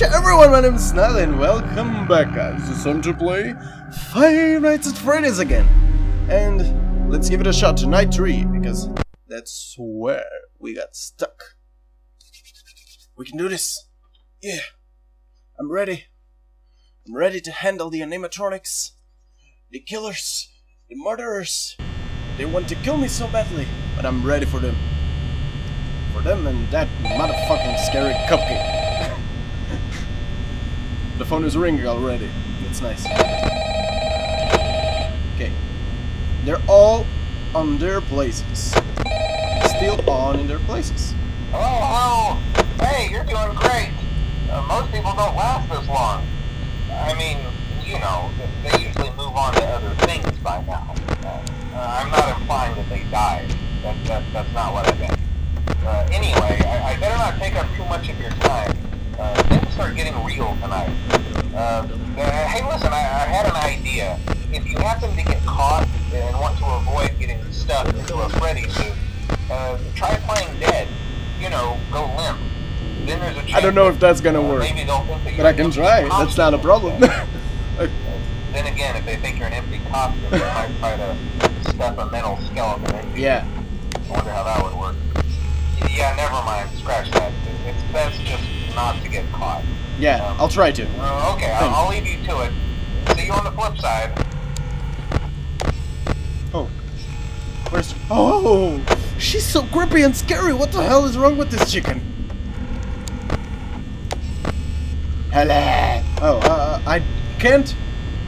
Watch everyone, my name is Snell and welcome back guys. It's time to play Five Nights at Freddy's again. And let's give it a shot to night 3, because that's where we got stuck. We can do this. Yeah. I'm ready. I'm ready to handle the animatronics, the killers, the murderers. They want to kill me so badly, but I'm ready for them. For them and that motherfucking scary cupcake. Phone is ringing already. That's nice. Okay. They're all on their places. Still on in their places. Oh, hello. Hey, you're doing great. Uh, most people don't last this long. I mean, you know, they usually move on to other things by now. Uh, I'm not implying that they died. That, that, that's not what I meant. Uh, anyway, I, I, better not take up too much of your time. Uh, things start getting real tonight. Uh, hey, listen, I, I, had an idea. If you happen to get caught and want to avoid getting stuck into a Freddy suit, uh, try playing dead. You know, go limp. Then there's a chance I don't know if that's gonna work, maybe they'll think that but I can try. That's not a problem. then again, if they think you're an empty costume, they might try to stuff a mental skeleton into you. yeah. I wonder how that would work. Yeah, never mind. Scratch that. It's best just not to get caught. Yeah, Um, I'll try to. Uh, okay, I'll, I'll leave you to it. See you on the flip side. Oh. Where's... Oh! She's so creepy and scary! What the hell is wrong with this chicken? Hello! Oh, uh, I can't...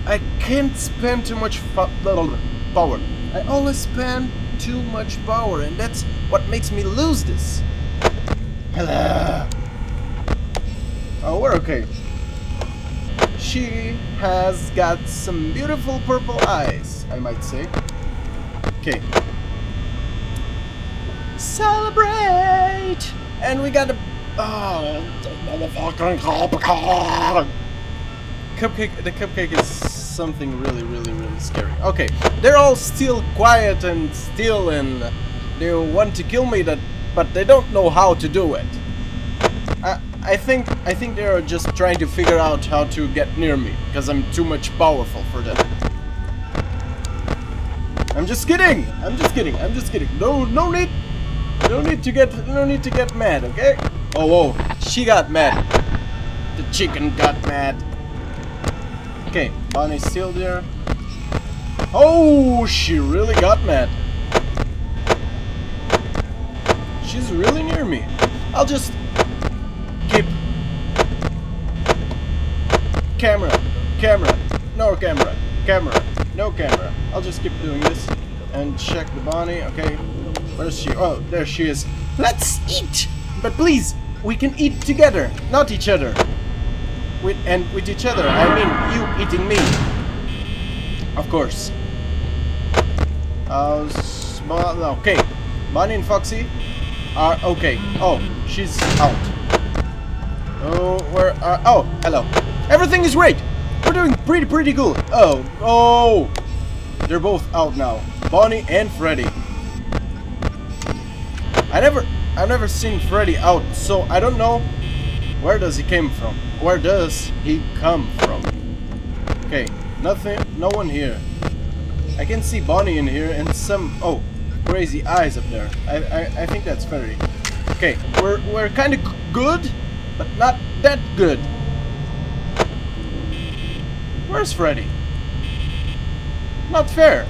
I can't spend too much power. I always spend too much power, and that's what makes me lose this. Hello! Oh, we're okay. She has got some beautiful purple eyes, I might say. Okay. Celebrate! And we got a. Oh, motherfucking cupcake! Cupcake. The cupcake is something really, really, really scary. Okay, they're all still quiet and still, and they want to kill me. That, but they don't know how to do it. I, think, I think they are just trying to figure out how to get near me because I'm too much powerful for them. I'm just kidding. I'm just kidding. I'm just kidding. No, no need, no need to get, no need to get mad. Okay? Oh, whoa. She got mad. The chicken got mad. Okay, Bonnie's still there. Oh, she really got mad. She's really near me. I'll just keep camera, camera, no camera, camera, no camera. I'll just keep doing this and check the Bonnie. Okay, where's she? Oh, there she is. Let's eat, but please, we can eat together, not each other. With and with each other, I mean you eating me. Of course. Uh, okay, Bonnie and Foxy are okay. Oh, she's out. Oh, where are... Oh, hello. Everything is great. We're doing pretty, pretty good. Oh, oh. They're both out now. Bonnie and Freddy. I never... I've never seen Freddy out, so I don't know where does he came from. Where does he come from? Okay, nothing... No one here. I can see Bonnie in here and some... Oh, crazy eyes up there. I, I, I think that's Freddy. Okay, we're, we're kind of good, but not that good. Where's Freddy? Not fair.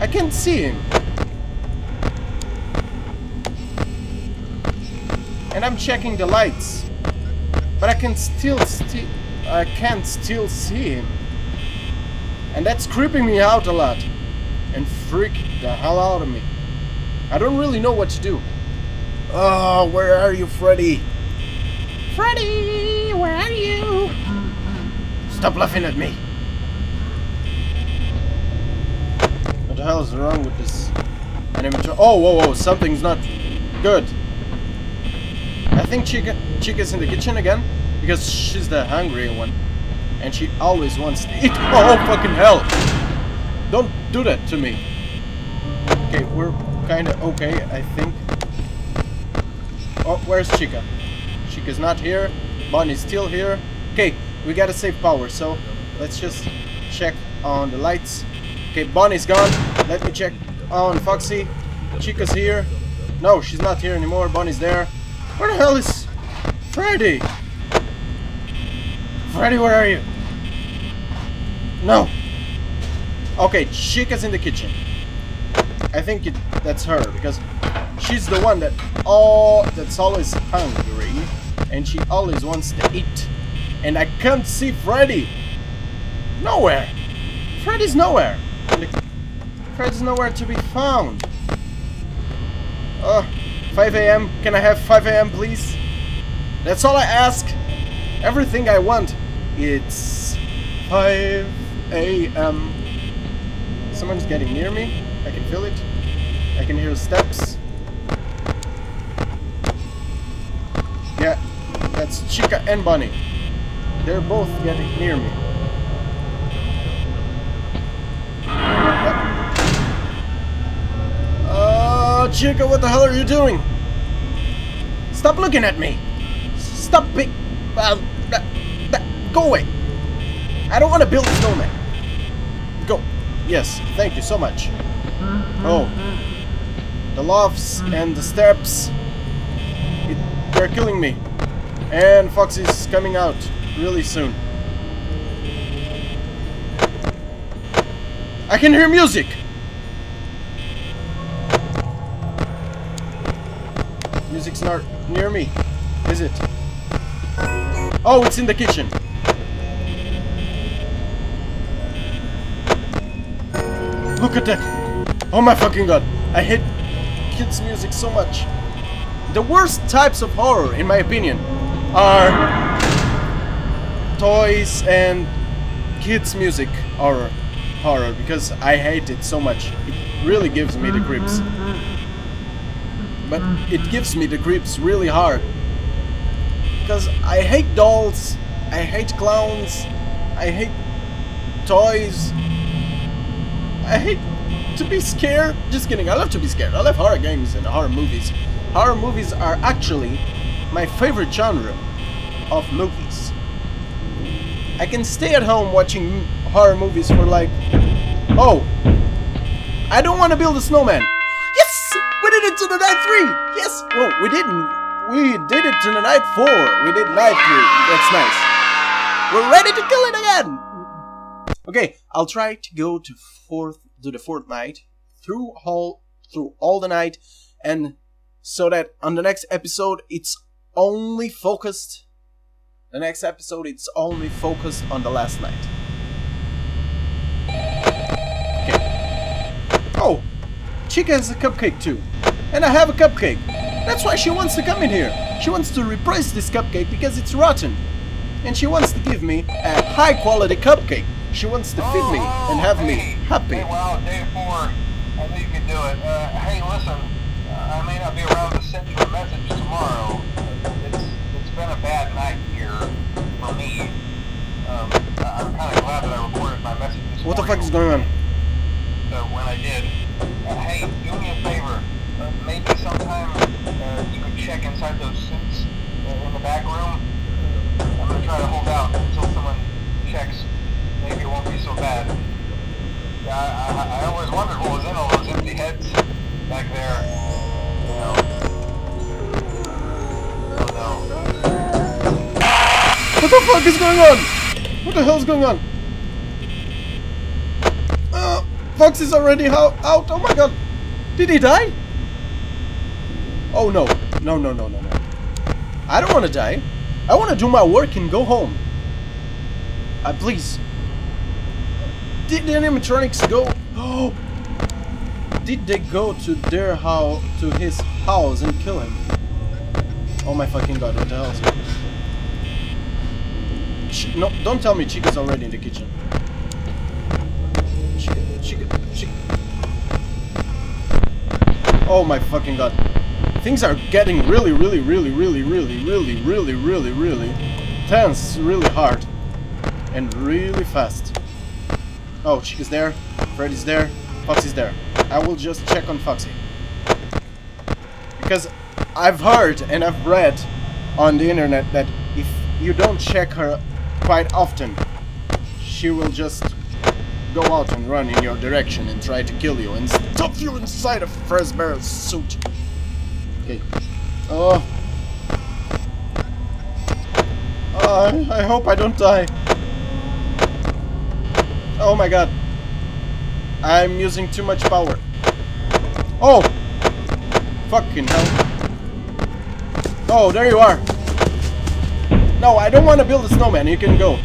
I can't see him. And I'm checking the lights. But I can still sti I can't still see him. And that's creeping me out a lot. And freak the hell out of me. I don't really know what to do. Oh, where are you, Freddy? Freddy, where are you? Stop laughing at me. What the hell is wrong with this animatronic? Oh, whoa, whoa, something's not good. I think Chica, Chica's in the kitchen again because she's the hungry one. And she always wants to eat. Oh, fucking hell. Don't do that to me. Okay, we're kind of okay, I think. Oh, where's Chica? Chica's not here. Bonnie's still here. Okay, we gotta save power, so let's just check on the lights. Okay, Bonnie's gone. Let me check on Foxy. Chica's here. No, she's not here anymore. Bonnie's there. Where the hell is Freddy? Freddy, where are you? No. Okay, Chica's in the kitchen. I think it, that's her because she's the one that all that's always hungry and she always wants to eat. And I can't see Freddy. Nowhere. Freddy's nowhere. Freddy's nowhere to be found. Uh, 5 a.m. Can I have 5 a.m. please? That's all I ask. Everything I want. It's 5 a.m. Someone's getting near me. I can feel it. I can hear steps. Yeah, that's Chica and Bonnie. They're both getting near me. Oh, Chica, what the hell are you doing? Stop looking at me! Stop big... Uh, uh, uh, go away! I don't want to build a snowman. Go. Yes, thank you so much. Oh. The lofts and the steps. It, they're killing me. And Foxy's coming out really soon. I can hear music! Music's not near me, is it? Oh, it's in the kitchen. Look at that! Oh my fucking god! I hate kids' music so much. The worst types of horror, in my opinion, are toys and kids' music horror. Horror, because I hate it so much. It really gives me the creeps. But it gives me the creeps really hard. Because I hate dolls, I hate clowns, I hate toys, I hate to be scared. Just kidding, I love to be scared. I love horror games and horror movies. Horror movies are actually my favorite genre of movies. I can stay at home watching horror movies for like... Oh! I don't want to build a snowman! Yes! We did it to the night three! Yes! Well, we didn't. We did it to the night four. We did night three. That's nice. We're ready to kill it again! Okay, I'll try to go to fourth to the fourth night through all through all the night and so that on the next episode it's only focused the next episode it's only focused on the last night. Okay. Oh, Chica has a cupcake too. And I have a cupcake. That's why she wants to come in here. She wants to replace this cupcake because it's rotten. And she wants to give me a high quality cupcake. She wants to feed me and have me happy. Hey, wow, day four. I knew you could do it. Uh, hey, listen. Uh, I may not be around to send you a message tomorrow. What the fuck is going on? What the hell is going on? Uh, Fox is already out. Oh my god. Did he die? Oh no. No, no, no, no, no. I don't want to die. I want to do my work and go home. Uh, please. Did the animatronics go? Oh. Did they go to their house, to his house and kill him? Oh my fucking god, what the hell no, don't tell me Chica's already in the kitchen. Chica, Chica, Chica. Oh my fucking god. Things are getting really, really, really, really, really, really, really, really, really tense, really hard. And really fast. Oh, Chica's there. Freddy's there. Foxy's there. I will just check on Foxy. Because I've heard and I've read on the internet that if you don't check her quite often. She will just go out and run in your direction and try to kill you and stuff you inside a Fazbear's suit. Okay. Oh. Uh, I hope I don't die. Oh my god. I'm using too much power. Oh! Fucking hell. Oh, there you are. No, I don't want to build a snowman. You can go.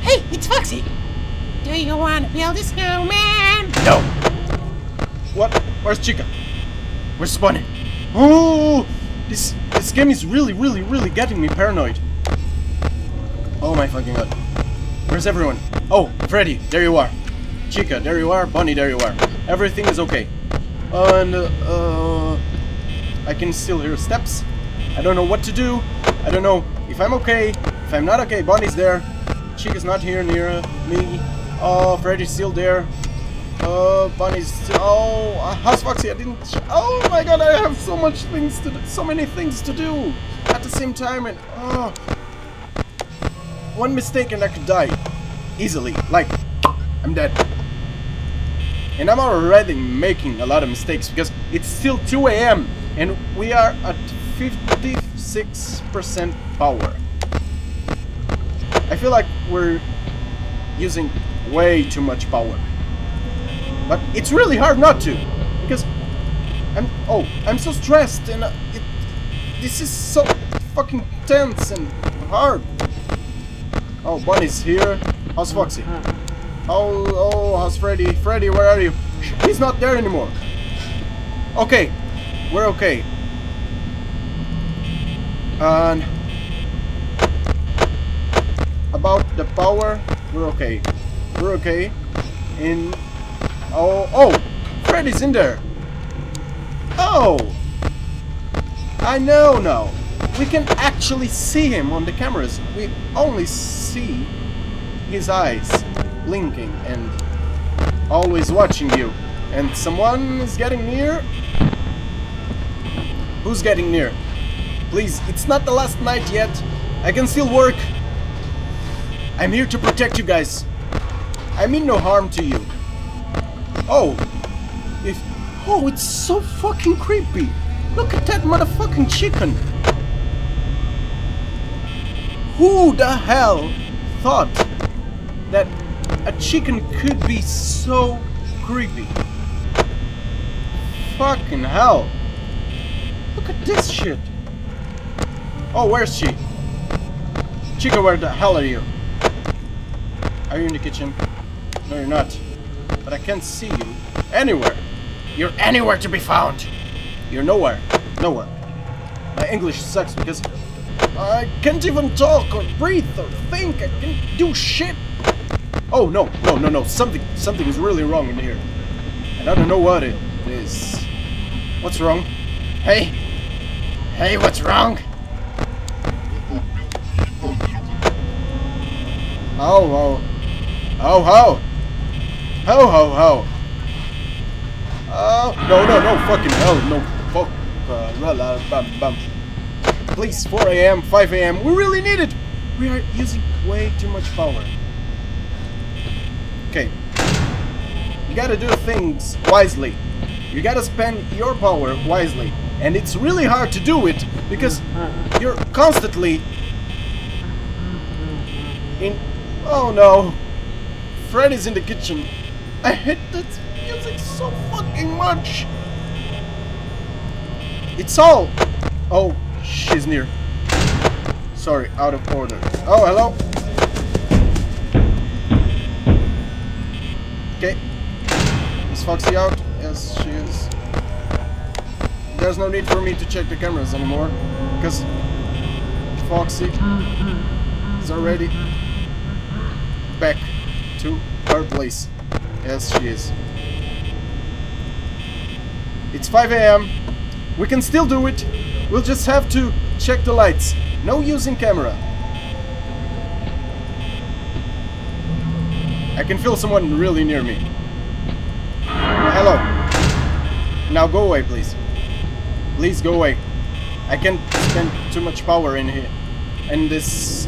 Hey, it's Foxy. Do you want to build a snowman? No. What? Where's Chica? Where's Bonnie? Oh, this this game is really, really, really getting me paranoid. Oh my fucking god. Where's everyone? Oh, Freddy, there you are. Chica, there you are. Bonnie, there you are. Everything is okay. And uh, I can still hear steps. I don't know what to do. I don't know if I'm okay. If I'm not okay, Bonnie's there. Chick is not here near me. Oh, Freddy's still there. Uh, Bonnie's still. Oh, uh, how's Foxy? I didn't. Oh my god, I have so much things to do. So many things to do at the same time, and oh, one mistake and I could die easily. Like, I'm dead. And I'm already making a lot of mistakes because it's still 2 a.m. and we are at 56% power. I feel like we're using way too much power. But it's really hard not to because I'm oh, I'm so stressed and uh, it, this is so fucking tense and hard. Oh, Bonnie's here. How's Foxy? Oh, oh, how's Freddy? Freddy, where are you? He's not there anymore. Okay, we're okay. And about the power, we're okay. We're okay. In oh oh, Freddy's in there. Oh, I know now. We can actually see him on the cameras. We only see his eyes blinking and always watching you. And someone is getting near? Who's getting near? Please, it's not the last night yet. I can still work. I'm here to protect you guys. I mean no harm to you. Oh, if... Oh, it's so fucking creepy. Look at that motherfucking chicken. Who the hell thought that a chicken could be so creepy? Fucking hell. Look at this shit. Oh, where's she? Chica, where the hell are you? Are you in the kitchen? No, you're not. But I can't see you anywhere. You're anywhere to be found. You're nowhere. Nowhere. My English sucks because I can't even talk or breathe or think. I can't do shit. Oh, no, no, no, no. Something, something is really wrong in here. And I don't know what it is. What's wrong? Hey. Hey, what's wrong? Oh, oh. Oh, ho. Ho, ho, ho. Oh, no, no, no, fucking hell, no, fuck. Uh. Please, 4 a.m., 5 a.m., we really need it. We are using way too much power. Okay. You gotta do things wisely. You gotta spend your power wisely. And it's really hard to do it because you're constantly in... Oh no. Freddy's in the kitchen. I hate this music so fucking much. It's all... Oh, she's near. Sorry, out of order. Oh, hello. Okay. Is Foxy out? Yes, she is. There's no need for me to check the cameras anymore. Because Foxy is already to her place. Yes, she is. It's 5 a.m. We can still do it. We'll just have to check the lights. No using camera. I can feel someone really near me. Hello. Now go away, please. Please go away. I can't spend too much power in here. and this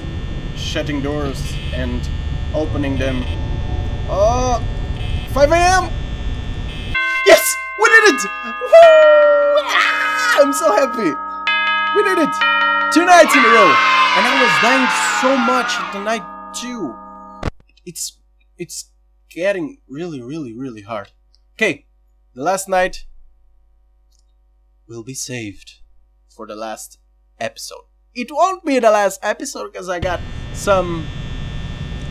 shutting doors and opening them. Oh, 5 a.m. Yes, we did it! Ah, I'm so happy. We did it. Two nights in a row, and I was dying so much at the night two. It's it's getting really, really, really hard. Okay, the last night will be saved for the last episode. It won't be the last episode because I got some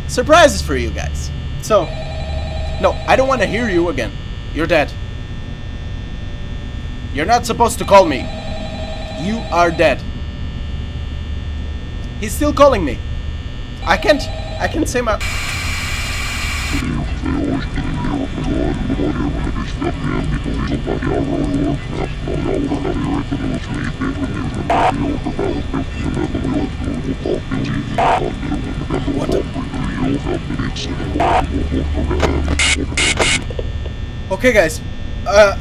surprises for you guys. So, no, I don't want to hear you again. You're dead. You're not supposed to call me. You are dead. He's still calling me. I can't. I can't say my. Okay, guys. Uh,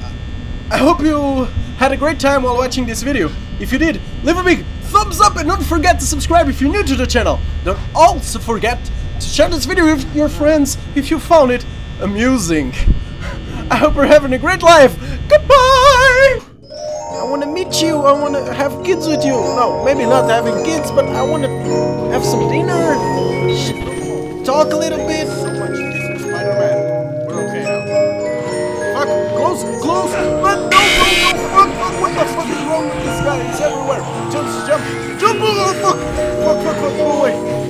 I hope you had a great time while watching this video. If you did, leave a big thumbs up and don't forget to subscribe if you're new to the channel. Don't also forget to share this video with your friends if you found it amusing. I hope you're having a great life. Goodbye! I want to meet you. I want to have kids with you. No, maybe not having kids, but I want to have some dinner. Talk a little bit. We're okay now. Fuck, close, close, but no, no, no, fuck, fuck, what the fuck is wrong with this guy? He's everywhere. Just jump, jump, oh, fuck, fuck, fuck, fuck, away.